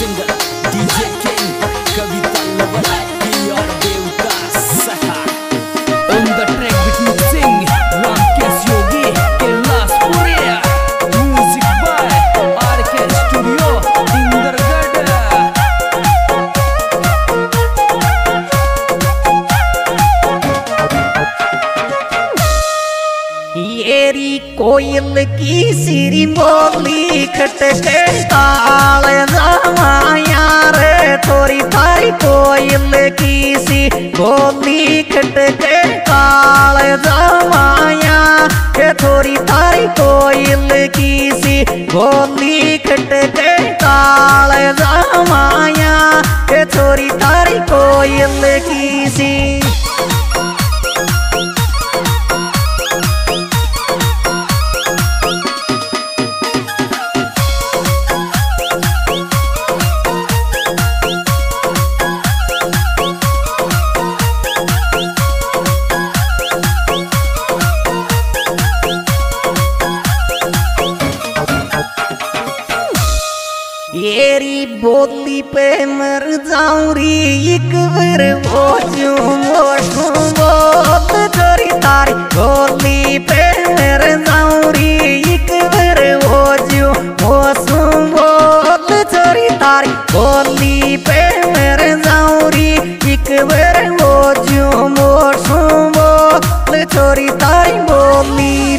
Singer DJ कोयल की सिरी बोली खटके ताल रे थोड़ी भाई कोयल की सी बोली खटके ताल के थोड़ी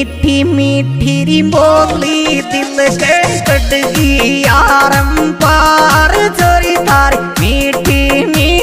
मीठी मीठी री बोली दिल के गई। आरम पार चोरी तारी। मीठी मीठी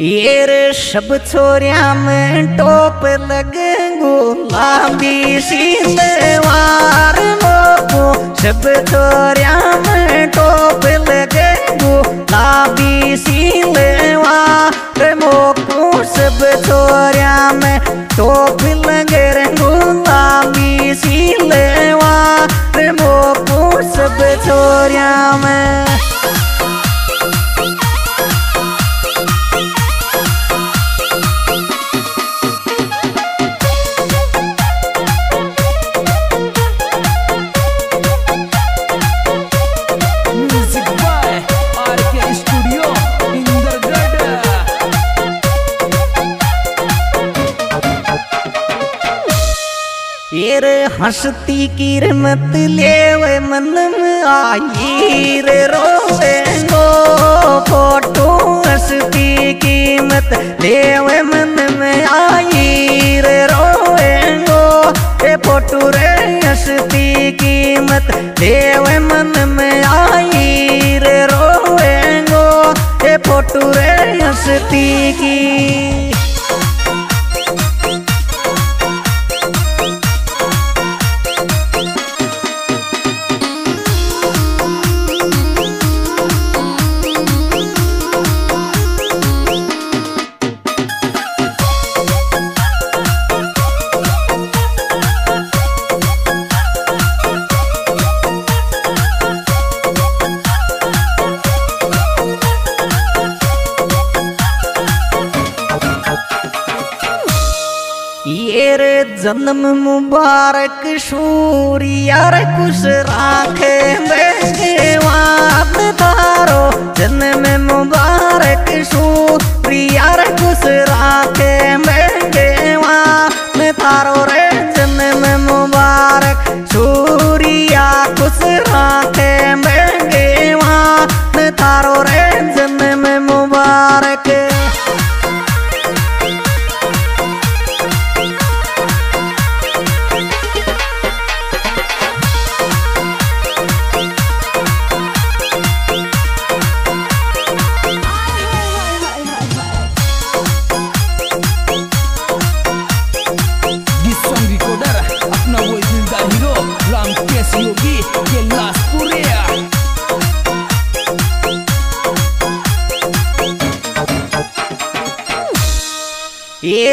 ये रे सब छोरिया में टोप लगे गुलाबी सीलवार मोको। सब छोरिया में टोप लगे गुलाबी सीलवार मोको। सब छोरिया में टोप लगे रे गुलाबी सीलवार मोको। सब छोरिया में हंसती किरमत लेवे मन में आई रे रोवे गो फ़ोटो हंसती कीमत लेवे मन में आई रे रोवे गो ए फ़ोटो रे हंसती कीमत लेवे मन में आई रे रोवे गो ए फ़ोटो रे हंसती की जन्म मुबारक सूर्यार खुश राखे बेवाद तारो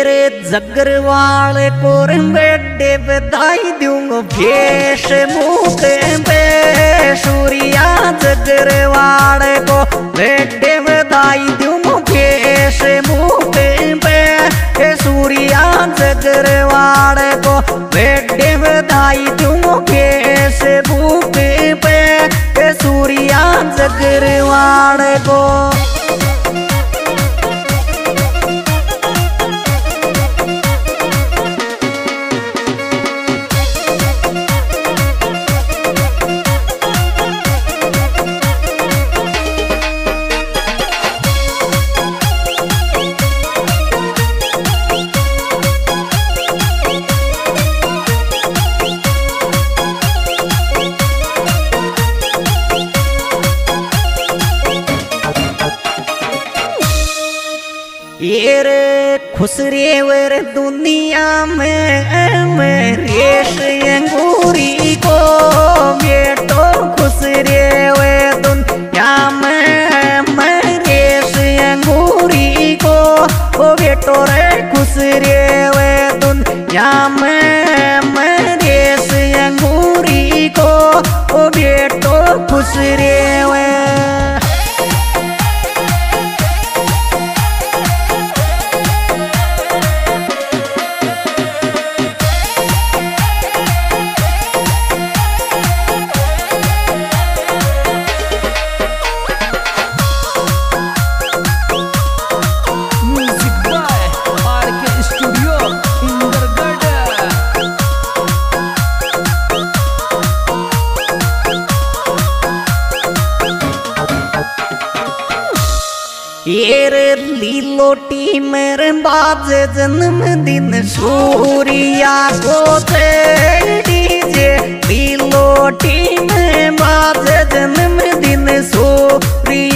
येरे जगरवाल कोर बेटे बधाई दूंगो, भेष मुख पे। सूर्या जगरवाल को बेटे बधाई दूंगो, भेष मुख पे। सूर्या जगरवाल को बेटे बधाई दूंगो, भेष मुख पे। सूर्या जगरवाल को ये रे खुश रे वर दुनिया में रेश अंगूरी को बेटो खुश रे वे दुनिया ये ली लीलोटी मेरे बाज जन्मदिन सूरिया को दीजे डीजे लीलोटी में बाज जन्मदिन सूर्या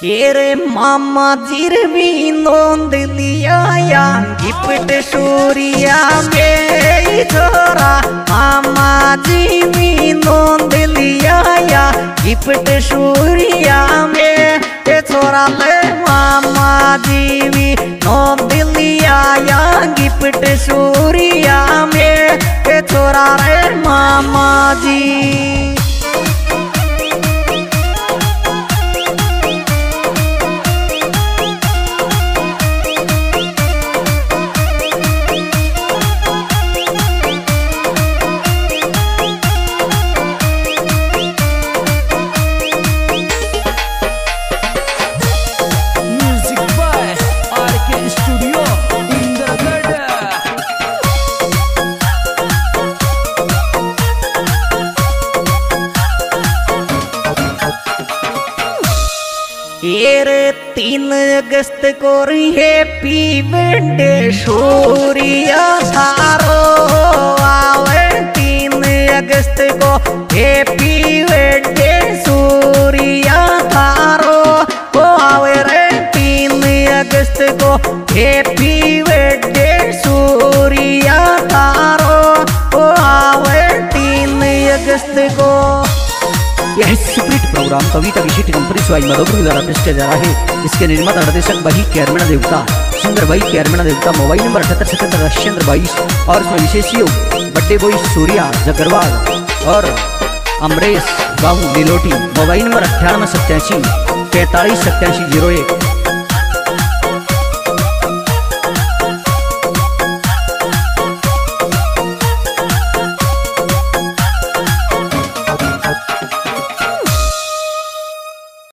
तेरे मामा जिर भी नोंद लिया या, गिफ्ट सूर्या में छोरा मामा जी भी नोंद लिया या, गिफ्ट सूर्या में ये छोरा ले मामा जी भी नोंद लिया या तीन अगस्त को हैप्पी बर्थडे सूर्या सारो। आवे तीन अगस्त को हैप्पी बर्थडे सूर्या थारो को आवे रे तीन अगस्त को हैप्पी प्रोग्राम कविता विशिष्ट स्वाई मधोपुर द्वारा पेश किया जा रहा। है इसके निर्माता निर्देशक भाई कैरमेणा देवता, सुंदर भाई कैरमेणा देवता, मोबाइल नंबर अठहत्तर, सतहत्तर रश्चंद्र बाईस, और इसमें विशेष योग, बड्डे बोई सूर्या, जगरवाल, और अमरेश बाबू नीलोटी मोबाइल नंबर अट्ठानवे, सत्यासी तैतालीस सत्यासी, ज़ीरो एक।